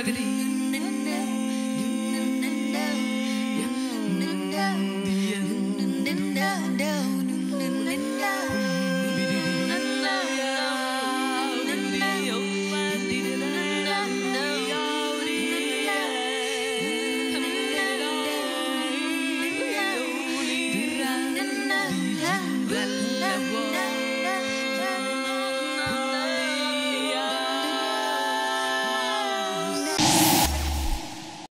Buggity. now.